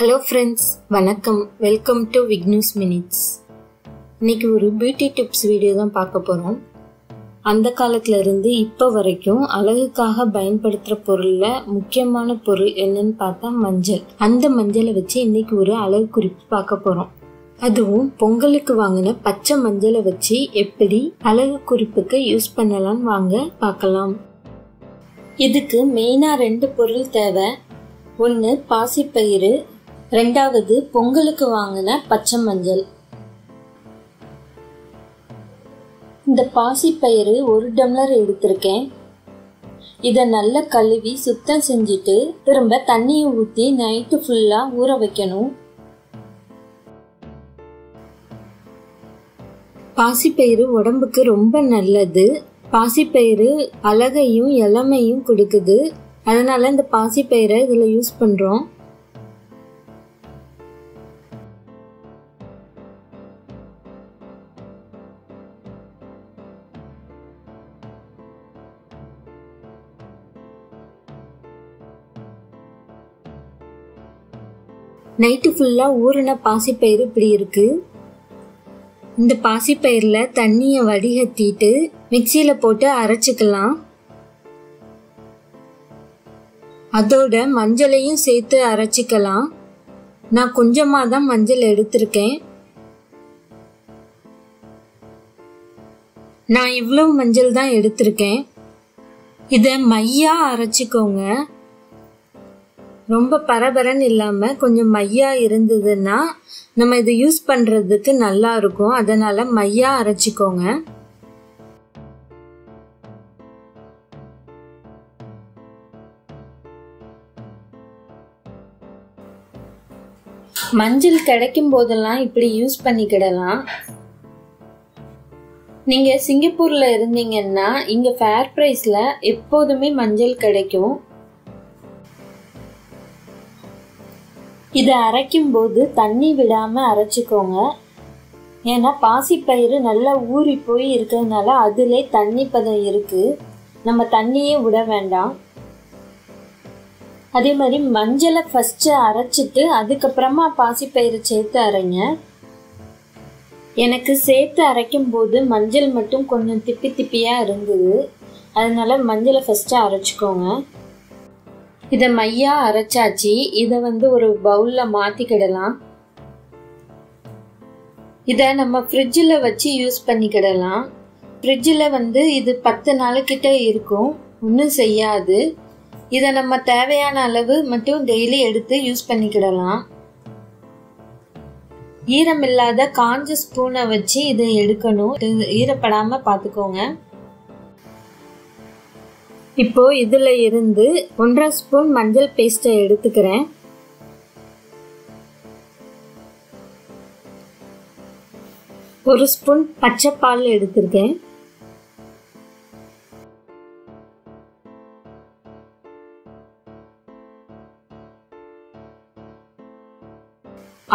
Hello friends வணக்கம். Welcome to விக்னூஸ் minutes இன்னைக்கு ஒரு பியூட்டி டிப்ஸ் வீடியோ தான் பார்க்க போகிறோம் அந்த காலத்துல இருந்து இப்போ வரைக்கும் அழகுக்காக பயன்படுத்துகிற பொருளில் முக்கியமான பொருள் என்னன்னு பார்த்தா மஞ்சள். அந்த மஞ்சளை வச்சு இன்னைக்கு ஒரு அழகு குறிப்பு பார்க்க போகிறோம் அதுவும் பொங்கலுக்கு வாங்கின பச்சை மஞ்சளை வச்சு எப்படி அழகு குறிப்புக்கு யூஸ் பண்ணலாம்னு வாங்க பார்க்கலாம். இதுக்கு மெயினாக ரெண்டு பொருள் தேவை. ஒன்று பாசிப்பயிறு ரெண்டாவது பொங்கலுக்கு வாங்கின பச்சை மஞ்சள். இந்த பாசிப்பயிறு ஒரு டம்ளர் எடுத்திருக்கேன். இதை நல்லா கழுவி சுத்தம் செஞ்சுட்டு திரும்ப தண்ணியை ஊற்றி நைட்டு ஃபுல்லாக ஊற வைக்கணும். பாசிப்பயிறு உடம்புக்கு ரொம்ப நல்லது. பாசிப்பயிறு அழகையும் இளமையும் கொடுக்குது. அதனால இந்த பாசிப்பயிரை இதில் யூஸ் பண்ணுறோம் நைட்டு ஃபுல்லாக ஊறின பாசிப்பயிறு இப்படி இருக்கு. இந்த பாசிப்பயிரில் தண்ணியை வடிகட்டிட்டு மிக்சியில் போட்டு அரைச்சிக்கலாம். அதோட மஞ்சளையும் சேர்த்து அரைச்சிக்கலாம். நான் கொஞ்சமாக தான் மஞ்சள் எடுத்திருக்கேன். நான் இவ்வளோ மஞ்சள் தான் எடுத்திருக்கேன். இதை மையாக அரைச்சிக்கோங்க. ரொம்ப பரபரன்னு இல்லாமல் கொஞ்சம் மையாக இருந்ததுன்னா நம்ம இதை யூஸ் பண்ணுறதுக்கு நல்லா இருக்கும். அதனால் மையாக அரைச்சிக்கோங்க. மஞ்சள் கிடைக்கும் போதெல்லாம் இப்படி யூஸ் பண்ணிக்கிடலாம். நீங்கள் சிங்கப்பூரில் இருந்தீங்கன்னா இங்கே ஃபேர் ப்ரைஸில் எப்போதுமே மஞ்சள் கிடைக்கும். இதை அரைக்கும் போது தண்ணி விடாமல் அரைச்சிக்கோங்க. ஏன்னா பாசிப்பயிறு நல்லா ஊறி போய் இருக்கிறதுனால அதிலே தண்ணி பதம் இருக்குது நம்ம தண்ணியே விட வேண்டாம். அதே மாதிரி மஞ்சளை ஃபஸ்ட்டு அரைச்சிட்டு அதுக்கப்புறமா பாசிப்பயிறு சேர்த்து அரைங்க. எனக்கு சேர்த்து அரைக்கும் போது மஞ்சள் மட்டும் கொஞ்சம் திப்பி திப்பியாக இருந்தது. அதனால மஞ்சளை ஃபஸ்ட்டு அரைச்சிக்கோங்க. இதை மையா அரைச்சாச்சு. இதை வந்து ஒரு பவுலில் மாற்றிக்கிடலாம் இதை நம்ம ஃப்ரிட்ஜில் வச்சு யூஸ் பண்ணிக்கிடலாம். ஃப்ரிட்ஜில் வந்து இது பத்து நாளுக்கிட்ட இருக்கும். ஒன்றும் செய்யாது. இதை நம்ம தேவையான அளவு மட்டும் டெய்லி எடுத்து யூஸ் பண்ணிக்கிடலாம். ஈரம் இல்லாத காஞ்ச ஸ்பூனை வச்சு இதை எடுக்கணும். ஈரப்படாமல் பார்த்துக்கோங்க இப்போ இதில் இருந்து ஒன்றரை ஸ்பூன் மஞ்சள் பேஸ்ட்டை எடுத்துக்கிறேன். ஒரு ஸ்பூன் பச்சை பால் எடுத்திருக்கேன்.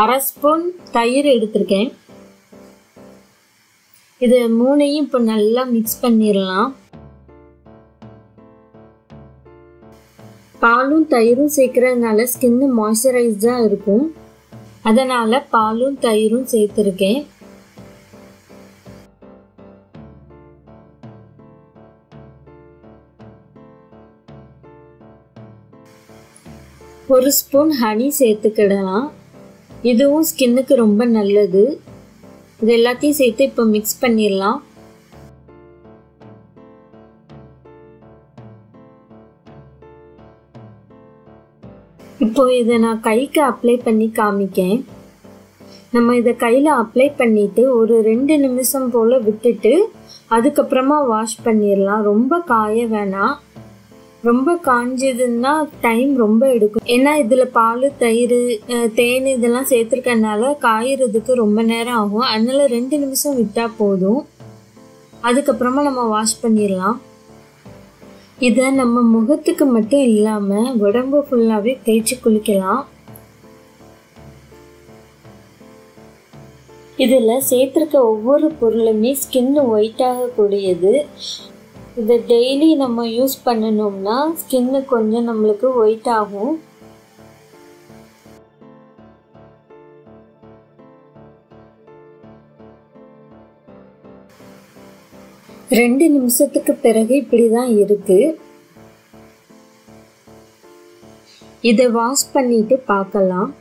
அரை ஸ்பூன் தயிர் எடுத்திருக்கேன். இது மூணையும் இப்போ நல்லா மிக்ஸ் பண்ணிடலாம் பாலும் தயிரும் சேர்க்கறதுனால ஸ்கின்னு மாய்ஸ்சரைஸ்டாக இருக்கும். அதனால் பாலும் தயிரும் சேர்த்துருக்கேன். ஒரு ஸ்பூன் ஹனி சேர்த்துக்கிடலாம். இதுவும் ஸ்கின்னுக்கு ரொம்ப நல்லது. இது எல்லாத்தையும் சேர்த்து இப்போ மிக்ஸ் பண்ணிடலாம். இப்போ இதை நான் கைக்கு அப்ளை பண்ணி காமிக்கேன். நம்ம இதை கையில் அப்ளை பண்ணிட்டு ஒரு ரெண்டு நிமிஷம் போல் விட்டுட்டு அதுக்கப்புறமா வாஷ் பண்ணிடலாம் ரொம்ப காய வேணாம் ரொம்ப காஞ்சதுன்னா டைம் ரொம்ப எடுக்கும். ஏன்னா இதில் பால் தயிர் தேன் இதெல்லாம் சேர்த்துருக்கனால காயறதுக்கு ரொம்ப நேரம் ஆகும். அதனால ரெண்டு நிமிஷம் விட்டால் போதும். அதுக்கப்புறமா நம்ம வாஷ் பண்ணிடலாம் இதை நம்ம முகத்துக்கு மட்டும் இல்லாமல் உடம்பு ஃபுல்லாகவே தேய்ச்சி குளிக்கலாம். இதில் சேர்த்துருக்க ஒவ்வொரு பொருளுமே ஸ்கின் ஒயிட் ஆகக்கூடியது இதை டெய்லி நம்ம யூஸ் பண்ணணும்னா ஸ்கின்னு கொஞ்சம் நம்மளுக்கு ஒயிட் ஆகும். ரெண்டு நிமிஷத்துக்கு பிறகு இப்படி தான் இருக்கு. இதை வாஷ் பண்ணிட்டு பார்க்கலாம்.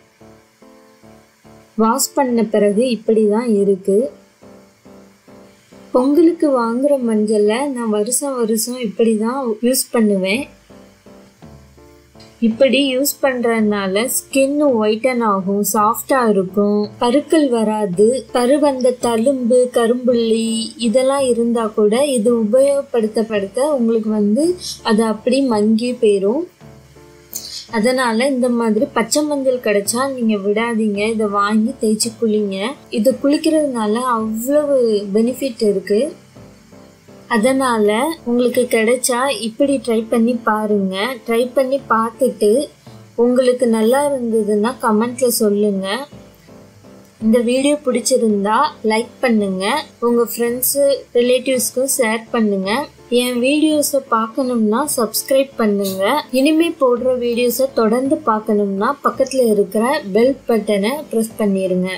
வாஷ் பண்ண பிறகு இப்படி தான் இருக்கு. பொங்கலுக்கு வாங்குற மஞ்சளை நான் வருஷம் வருஷம் இப்படி தான் யூஸ் பண்ணுவேன். இப்படி யூஸ் பண்றதுனால ஸ்கின் ஒயிட்டன் ஆகும் சாஃப்டா இருக்கும். பருக்கள் வராது பருவந்த தழும்பு கரும்புள்ளி இதெல்லாம் இருந்தா கூட இது உபயோகப்படுத்தப்படுத்த உங்களுக்கு வந்து அது அப்படி மங்கி போயிடும் அதனால இந்த மாதிரி பச்சை மஞ்சள் கிடைச்சா நீங்க விடாதீங்க. இதை வாங்கி தேய்ச்சி குளிங்க. இது குளிக்கிறதுனால அவ்வளவு பெனிஃபிட் இருக்கு. அதனால் உங்களுக்கு கிடைச்சா இப்படி ட்ரை பண்ணி பாருங்க. ட்ரை பண்ணி பார்த்துட்டு உங்களுக்கு நல்லா இருந்ததுன்னா கமெண்ட்ல சொல்லுங்க. இந்த வீடியோ பிடிச்சிருந்தா லைக் பண்ணுங்க. உங்க ஃப்ரெண்ட்ஸு ரிலேட்டிவ்ஸ்க்கும் ஷேர் பண்ணுங்க. என் வீடியோஸை பார்க்கணும்னா சப்ஸ்கிரைப் பண்ணுங்க. இனிமே போடுற வீடியோஸை தொடர்ந்து பார்க்கணும்னா பக்கத்தில் இருக்கிற பெல் பட்டனை ப்ரெஸ் பண்ணிடுங்க